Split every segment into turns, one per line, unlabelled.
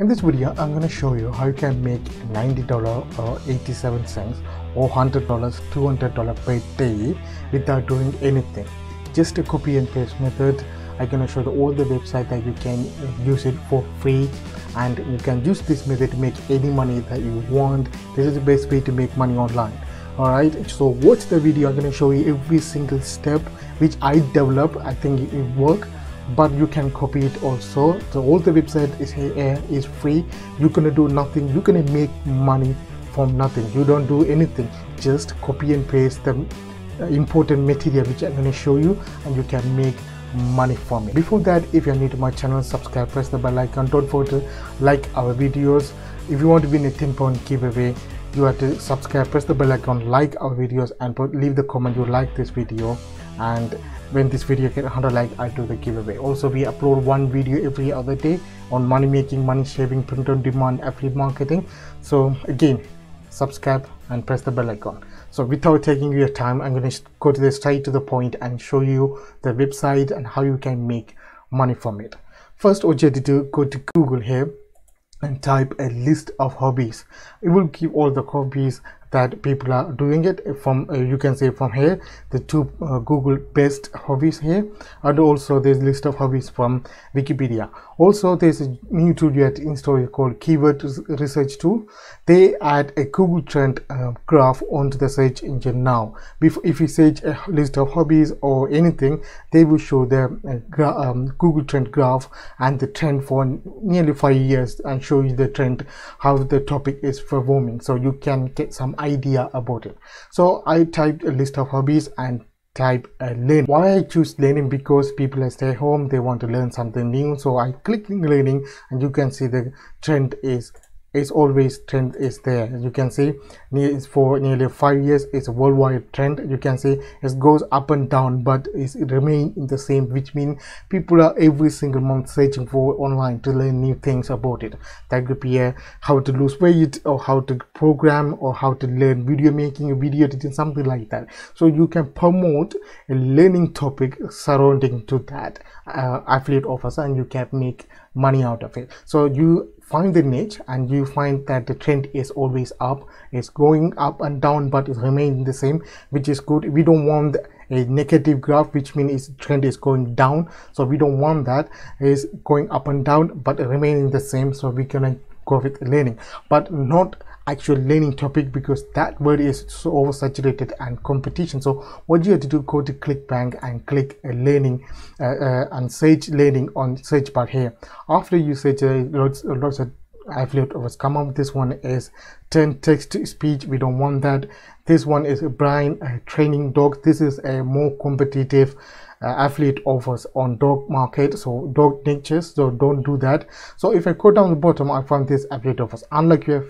In this video, I'm going to show you how you can make $90 or 87 cents or $100, $200 per day without doing anything. Just a copy and paste method. I'm going to show you all the website that you can use it for free and you can use this method to make any money that you want. This is the best way to make money online. Alright, so watch the video. I'm going to show you every single step which I develop. I think it will work but you can copy it also. So all the website is here is free. You're gonna do nothing. You're gonna make money from nothing. You don't do anything. Just copy and paste the uh, important material which i'm going to show you and you can make money from it. Before that if you're new to my channel subscribe press the bell icon. Don't forget to like our videos. If you want to win a 10 pound giveaway you have to subscribe press the bell icon like our videos and leave the comment you like this video and when this video get 100 like i do the giveaway. Also we upload one video every other day on money making money saving print on demand affiliate marketing. So again subscribe and press the bell icon. So without taking your time i'm going to go to the straight to the point and show you the website and how you can make money from it. First what you have to do go to google here and type a list of hobbies. It will give all the hobbies that people are doing it from uh, you can say from here the two uh, google best hobbies here and also there's list of hobbies from wikipedia also there's a new tool you have to install called keyword research tool. They add a google trend uh, graph onto the search engine now. If you search a list of hobbies or anything they will show the uh, um, google trend graph and the trend for nearly five years and show you the trend how the topic is performing so you can get some idea about it. So i typed a list of hobbies and type uh, learn. Why i choose learning? Because people are stay home they want to learn something new. So i click learning and you can see the trend is is always trend is there. You can see it's for nearly five years it's a worldwide trend. You can see it goes up and down but it remain in the same which means people are every single month searching for online to learn new things about it. That could be a, how to lose weight or how to program or how to learn video making video editing something like that. So you can promote a learning topic surrounding to that uh, affiliate offers and you can make money out of it. So you find the niche and you find that the trend is always up it's going up and down but it remains the same which is good. We don't want a negative graph which means trend is going down. So we don't want that. Is going up and down but remaining the same so we can go with learning. But not actual learning topic because that word is so oversaturated and competition. So what you have to do go to clickbank and click a learning uh, uh, and search learning on search bar here. After you search uh, lots, lots of affiliate offers come up. This one is turn text to speech. We don't want that. This one is a brain uh, training dog. This is a more competitive uh, affiliate offers on dog market. So dog niches so don't do that. So if i go down the bottom i find this affiliate offers unlike your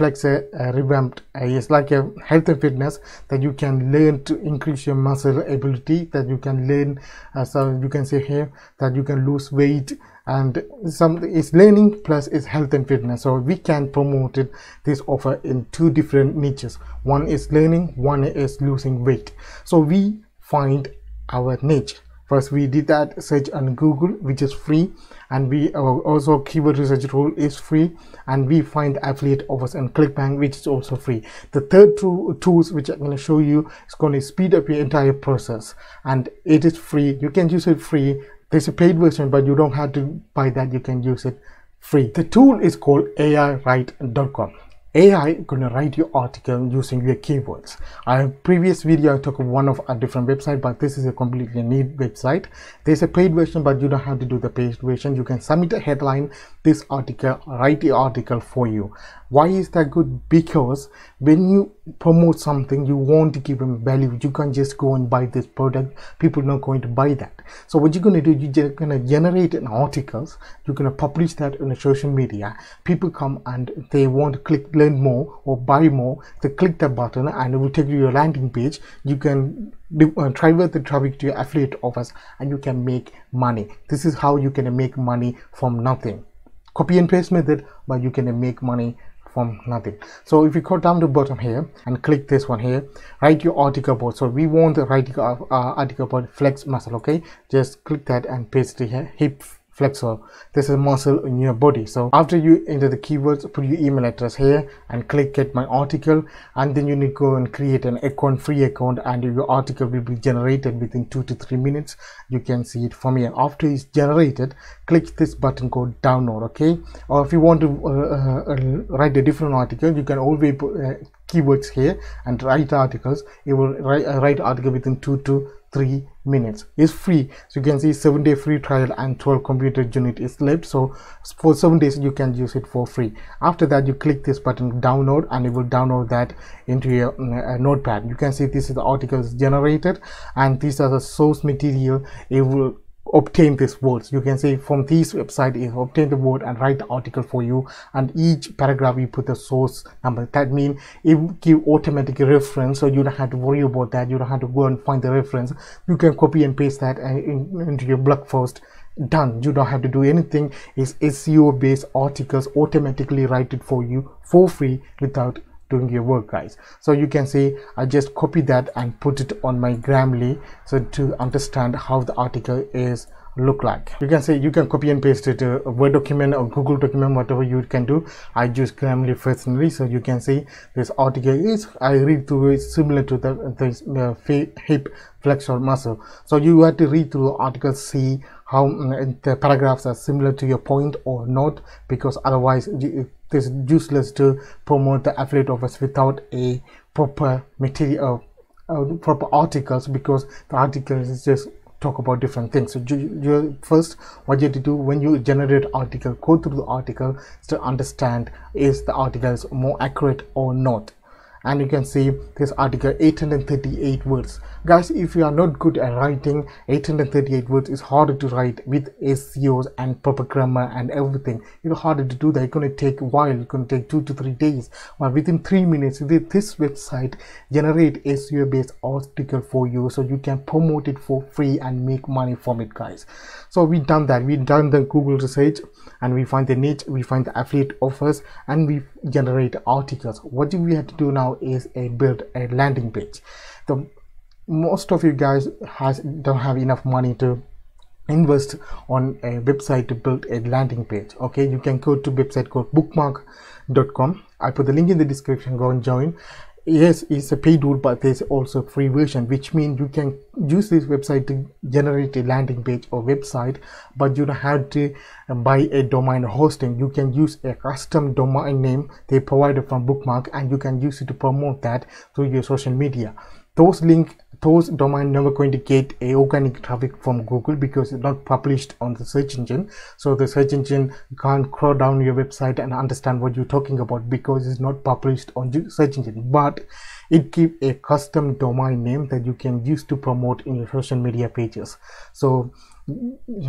flexor uh, revamped uh, is like a health and fitness that you can learn to increase your muscle ability that you can learn uh, so you can say here that you can lose weight and some is learning plus is health and fitness. So we can promote it this offer in two different niches. One is learning one is losing weight. So we find our niche first we did that search on google which is free and we uh, also keyword research tool is free and we find affiliate offers and clickbank which is also free. The third two tools which i'm going to show you is going to speed up your entire process and it is free. You can use it free. There's a paid version but you don't have to buy that. You can use it free. The tool is called ai-writer.com AI gonna write your article using your keywords. I previous video I took one of a different website, but this is a completely new website. There's a paid version, but you don't have to do the paid version. You can submit a headline, this article, write the article for you. Why is that good? Because when you promote something you want to give them value. You can't just go and buy this product. People are not going to buy that. So what you're going to do you're going to generate an articles. You're to publish that on social media. People come and they want to click learn more or buy more they click the button and it will take you to your landing page. You can uh, divert the traffic to your affiliate offers and you can make money. This is how you can make money from nothing. Copy and paste method but you can make money from nothing. So if you go down to bottom here and click this one here write your article about so we want to write uh, article about flex muscle okay? Just click that and paste it here. Hip flexor. This is muscle in your body. So after you enter the keywords put your email address here and click get my article. And then you need to go and create an account free account and your article will be generated within two to three minutes. You can see it from here. After it's generated click this button called download okay? Or if you want to uh, uh, write a different article you can always put uh, keywords here and write articles. It will write, uh, write article within two to three minutes. It's free. So you can see seven day free trial and 12 computer unit is left. So for seven days you can use it for free. After that you click this button download and it will download that into your uh, notepad. You can see this is the articles generated and these are the source material. It will obtain these words. You can say from this website is obtain the word and write the article for you and each paragraph you put the source number. That means it will give automatic reference so you don't have to worry about that. You don't have to go and find the reference. You can copy and paste that uh, in, into your blog post. Done. You don't have to do anything. It's seo based articles automatically write it for you for free without doing your work guys. So you can see i just copy that and put it on my grammarly so to understand how the article is look like. You can say you can copy and paste it a word document or google document whatever you can do. I use grammarly personally so you can see this article is i read through it similar to the this uh, hip flexor muscle. So you have to read through the article see how um, the paragraphs are similar to your point or not because otherwise it is useless to promote the affiliate offers without a proper material uh, proper articles because the articles just talk about different things. So you, you, first what you have to do when you generate article go through the article to understand is the article is more accurate or not and you can see this article 838 words. Guys if you are not good at writing 838 words is harder to write with SEOs and proper grammar and everything. It's harder to do that. It's going to take a while. It's going to take two to three days. But within three minutes this website generate SEO based article for you so you can promote it for free and make money from it guys. So we done that. We done the Google research and we find the niche we find the affiliate offers and we generate articles. What do we have to do now is a build a landing page. The most of you guys has don't have enough money to invest on a website to build a landing page okay? You can go to website called bookmark.com i put the link in the description. Go and join yes it's a paid tool but there's also a free version which means you can use this website to generate a landing page or website but you don't have to um, buy a domain hosting. You can use a custom domain name they provided from bookmark and you can use it to promote that through your social media. Those link those domain never going to get a organic traffic from google because it's not published on the search engine. So the search engine can't crawl down your website and understand what you're talking about because it's not published on the search engine. But it give a custom domain name that you can use to promote in your social media pages. So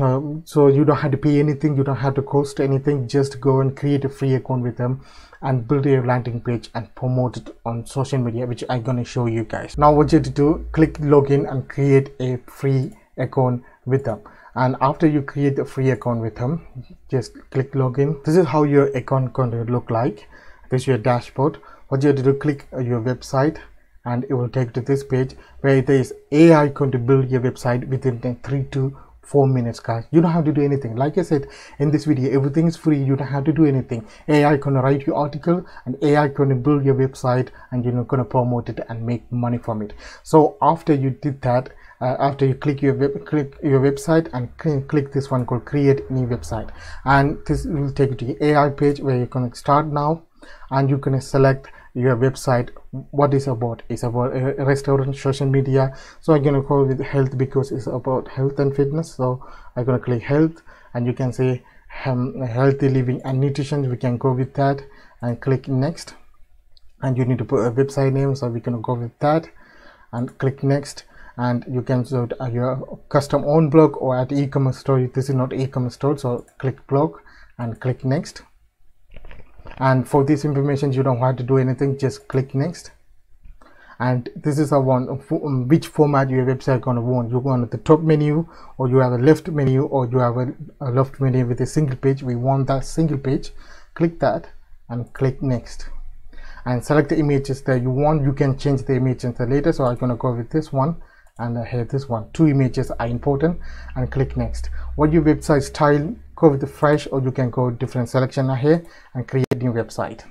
um, so you don't have to pay anything you don't have to cost anything just go and create a free account with them and build your landing page and promote it on social media which i'm to show you guys. Now what you have to do click login and create a free account with them. And after you create a free account with them just click login. This is how your account going to look like. This is your dashboard what you have to do click your website and it will take to this page where there is AI going to build your website within three to four minutes guys. You don't have to do anything. Like i said in this video everything is free. You don't have to do anything. Ai gonna write your article and ai gonna build your website and you're gonna promote it and make money from it. So after you did that uh, after you click your web click your website and cl click this one called create new website. And this will take you to the ai page where you're gonna start now and you're gonna select your website what is about it's about a restaurant social media. So i'm gonna call it health because it's about health and fitness. So i'm gonna click health and you can say um, healthy living and nutrition. We can go with that and click next. And you need to put a website name so we can go with that and click next. And you can so uh, your custom own blog or at e-commerce store. This is not e-commerce store so click blog and click next and for this information you don't have to do anything. Just click next. And this is a one um, which format your website gonna want. You want the top menu or you have a left menu or you have a, a left menu with a single page. We want that single page. Click that and click next. And select the images that you want. You can change the image images later so i'm gonna go with this one and here this one. Two images are important and click next. What your website style go with the fresh or you can go different selection here and create new website.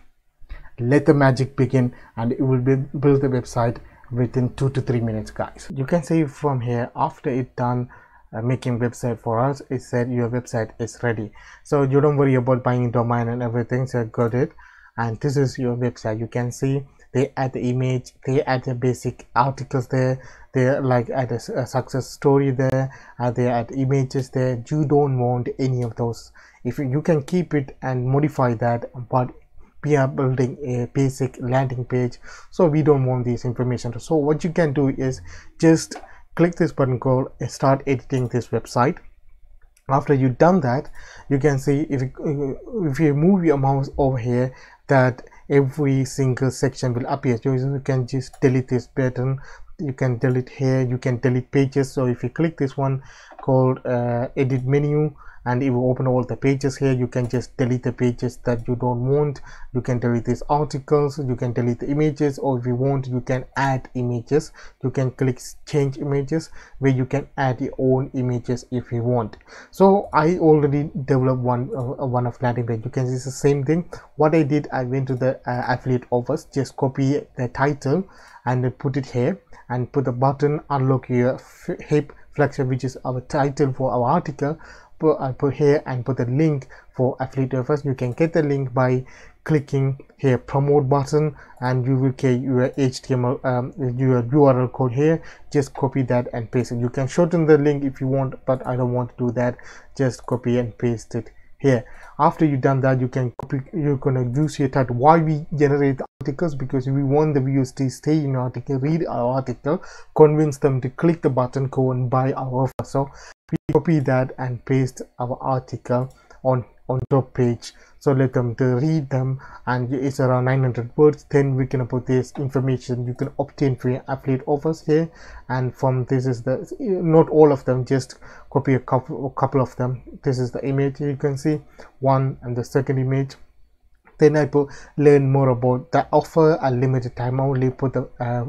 Let the magic begin and it will be, build the website within two to three minutes guys. You can see from here after it done uh, making website for us it said your website is ready. So you don't worry about buying domain and everything so got it. And this is your website. You can see they add the image they add the basic articles there they like at a, a success story there and they add images there. You don't want any of those. If you, you can keep it and modify that but we are building a basic landing page so we don't want this information. So what you can do is just click this button called uh, start editing this website. After you've done that you can see if you, if you move your mouse over here that every single section will appear. So you can just delete this button you can delete here you can delete pages. So if you click this one called uh, edit menu and it will open all the pages here you can just delete the pages that you don't want. You can delete these articles you can delete the images or if you want you can add images. You can click change images where you can add your own images if you want. So i already developed one uh, one of landing page you can see the same thing. What i did i went to the uh, affiliate offers just copy the title and put it here and put the button unlock your hip flexor which is our title for our article put, I put here and put the link for affiliate offers you can get the link by clicking here promote button and you will get your html um, your url code here. Just copy that and paste it. You can shorten the link if you want but i don't want to do that. Just copy and paste it here. After you've done that you can copy you're gonna use your title why we generate articles because we want the viewers to stay in article read our article convince them to click the button go and buy our offer so copy that and paste our article on on top page. So let them to read them and it's around 900 words. Then we can put this information. You can obtain free affiliate offers here. And from this is the not all of them just copy a couple a couple of them. This is the image you can see one and the second image. Then I put learn more about the offer a limited time only put the uh,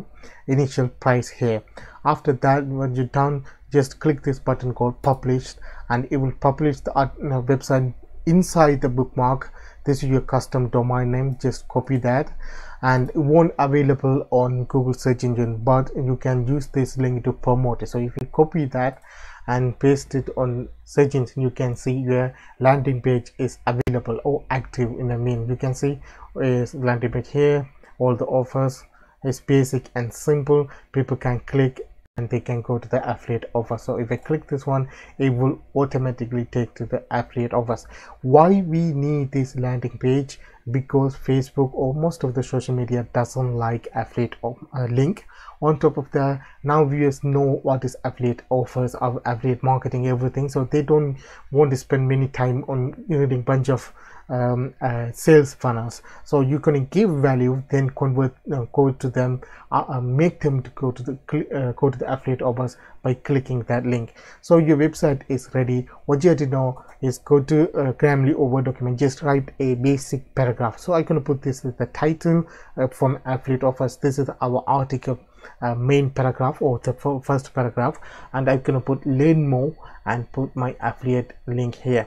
initial price here. After that when you're done just click this button called published and it will publish the uh, website inside the bookmark. This is your custom domain name just copy that. And it won't available on google search engine but you can use this link to promote it. So if you copy that and paste it on search engine you can see your landing page is available or active in the mean you can see is landing page here all the offers is basic and simple. People can click and they can go to the affiliate offer so if i click this one it will automatically take to the affiliate offers why we need this landing page? Because facebook or most of the social media doesn't like affiliate uh, link. On top of that now viewers know what is affiliate offers of affiliate marketing everything. So they don't want to spend many time on reading bunch of um, uh, sales funnels. So you can give value then convert uh, go to them uh, uh make them to go to the uh, go to the affiliate offers by clicking that link. So your website is ready. What you have to know is go to Grammarly Word document. Just write a basic paragraph. So I'm gonna put this as the title from affiliate offers. This is our article uh, main paragraph or the first paragraph. And I'm gonna put learn more and put my affiliate link here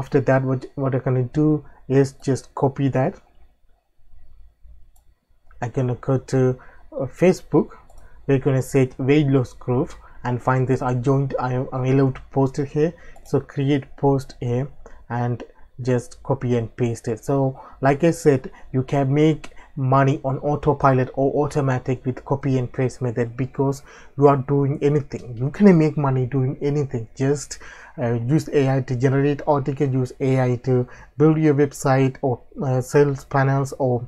after that what, what I'm gonna do is just copy that. I'm gonna go to uh, Facebook we're gonna say weight loss group and find this. I joined I am allowed to post it here. So create post here and just copy and paste it. So like I said you can make money on autopilot or automatic with copy and paste method because you are doing anything. You can make money doing anything. Just uh, use AI to generate article use AI to build your website or uh, sales funnels or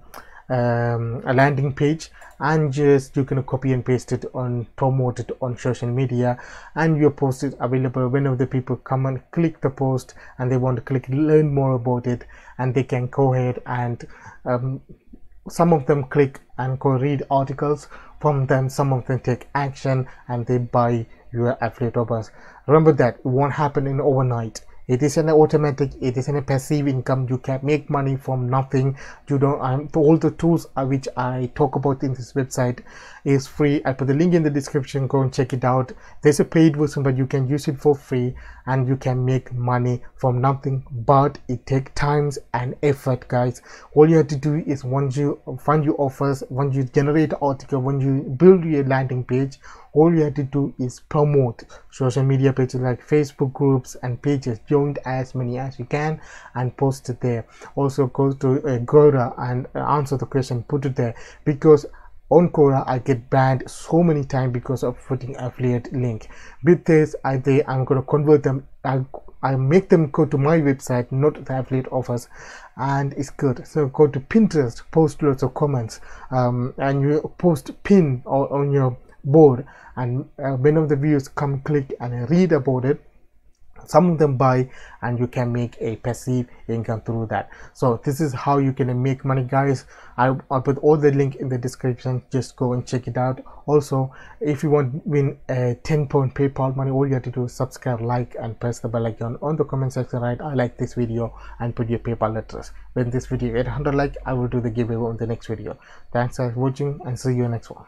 um, a landing page and just you can copy and paste it on promote it on social media and your post is available whenever the people come and click the post and they want to click learn more about it and they can go ahead and um, some of them click and go read articles from them some of them take action and they buy your affiliate offers remember that it won't happen in overnight. It is an automatic it is an a passive income. You can make money from nothing. You don't I'm, all the tools uh, which i talk about in this website is free. I put the link in the description. Go and check it out. There's a paid version but you can use it for free and you can make money from nothing but it takes times and effort guys. All you have to do is once you find your offers once you generate article when you build your landing page all you have to do is promote social media pages like facebook groups and pages. Join as many as you can and post it there. Also go to uh, Quora and uh, answer the question put it there because on Quora I get banned so many times because of putting affiliate link. With this I they I'm gonna convert them I, I make them go to my website not the affiliate offers and it's good. So go to Pinterest post lots of comments um, and you post pin on your board. And uh, many of the viewers come click and read about it some of them buy and you can make a passive income through that. So this is how you can make money guys. I, put all the link in the description. Just go and check it out. Also if you want win a 10 pound paypal money all you have to do is subscribe like and press the bell icon on the comment section right? I like this video and put your paypal address. When this video get 100 like i will do the giveaway on the next video. Thanks for watching and see you next one